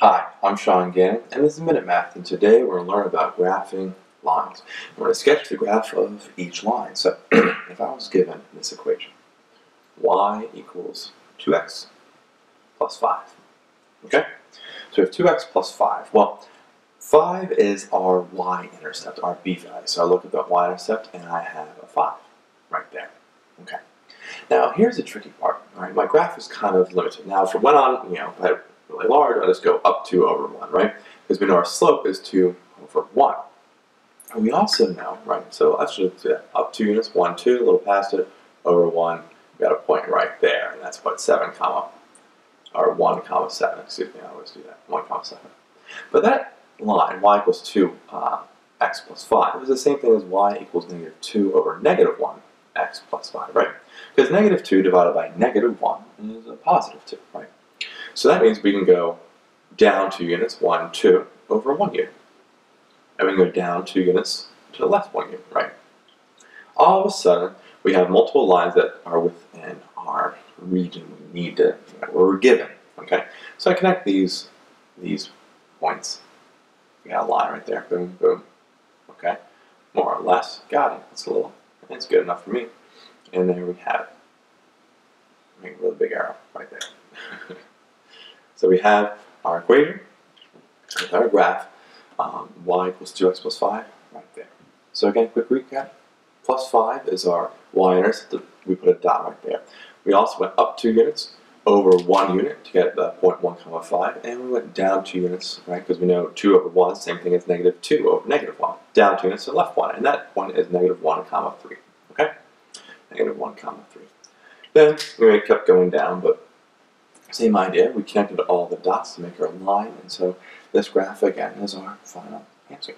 Hi, I'm Sean Gannon, and this is Minute Math, and today we're going to learn about graphing lines. We're going to sketch the graph of each line. So, if I was given this equation, y equals 2x plus 5, okay? So we have 2x plus 5. Well, 5 is our y-intercept, our b value. So I look at the y-intercept, and I have a 5 right there, okay? Now, here's the tricky part, all right? My graph is kind of limited. Now, if it went on, you know, really large, I just go up 2 over 1, right? Because we know our slope is 2 over 1. And we also know, right, so let's just that. Up 2 units, 1, 2, a little past it, over 1, we got a point right there, and that's what 7 comma, or 1 comma 7, excuse me, I always do that, 1 comma 7. But that line, y equals 2 uh, x plus 5, is the same thing as y equals negative 2 over negative 1 x plus 5, right? Because negative 2 divided by negative 1 is a positive 2, right? So that means we can go down two units, one, two, over one unit. And we can go down two units to the left one unit, right? All of a sudden, we have multiple lines that are within our region we need to, know, we're given, okay? So I connect these, these points. We got a line right there, boom, boom, okay? More or less, got it. It's a little, it's good enough for me. And there we have it. Make a really big arrow right there. So we have our equation with our graph, um, y equals 2x plus 5, right there. So again, quick recap. Plus 5 is our y-intercept. We put a dot right there. We also went up 2 units over 1 unit to get the point 1 comma 5, and we went down 2 units, right, because we know 2 over 1 same thing as negative 2 over negative 1. Down 2 units to left 1, and that one is negative 1 comma 3, okay? Negative 1 comma 3. Then we kept going down, but same idea, we connected all the dots to make our line, and so this graph again is our final answer.